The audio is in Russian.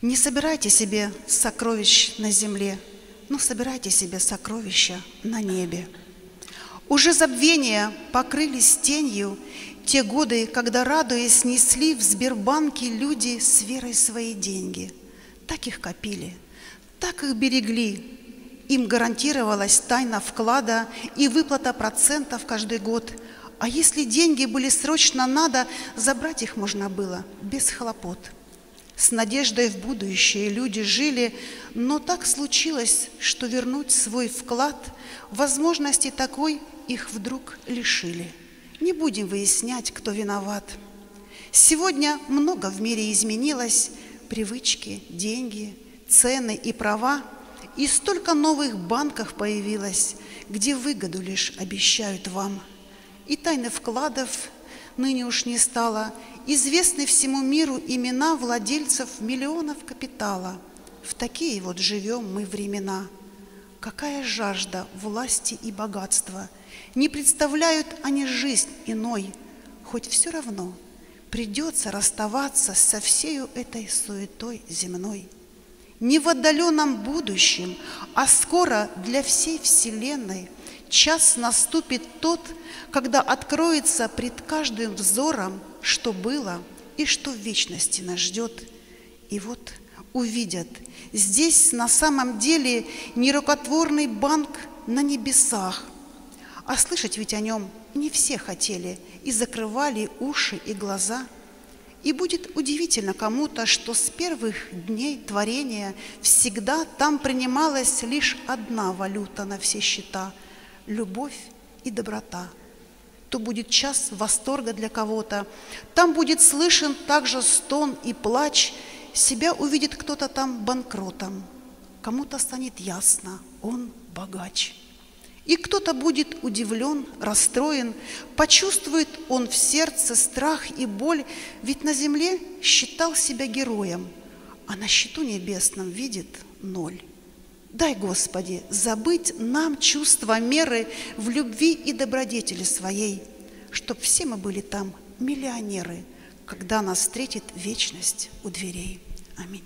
Не собирайте себе сокровищ на земле, но собирайте себе сокровища на небе. Уже забвения покрылись тенью те годы, когда, радуясь, несли в Сбербанке люди с верой свои деньги. Так их копили, так их берегли. Им гарантировалась тайна вклада и выплата процентов каждый год. А если деньги были срочно надо, забрать их можно было без хлопот – с надеждой в будущее люди жили, но так случилось, что вернуть свой вклад возможности такой их вдруг лишили. Не будем выяснять, кто виноват. Сегодня много в мире изменилось, привычки, деньги, цены и права, и столько новых банков появилось, где выгоду лишь обещают вам. И тайны вкладов ныне уж не стало, известны всему миру имена владельцев миллионов капитала. В такие вот живем мы времена. Какая жажда власти и богатства! Не представляют они жизнь иной, хоть все равно придется расставаться со всею этой суетой земной. Не в отдаленном будущем, а скоро для всей Вселенной час наступит тот, когда откроется пред каждым взором, что было и что в вечности нас ждет. И вот увидят, здесь на самом деле нерукотворный банк на небесах. А слышать ведь о нем не все хотели и закрывали уши и глаза. И будет удивительно кому-то, что с первых дней творения всегда там принималась лишь одна валюта на все счета – любовь и доброта – то будет час восторга для кого-то. Там будет слышен также стон и плач, себя увидит кто-то там банкротом. Кому-то станет ясно, он богач. И кто-то будет удивлен, расстроен, почувствует он в сердце страх и боль, ведь на земле считал себя героем, а на счету небесном видит ноль. Дай, Господи, забыть нам чувство меры в любви и добродетели своей, чтоб все мы были там миллионеры, когда нас встретит вечность у дверей. Аминь.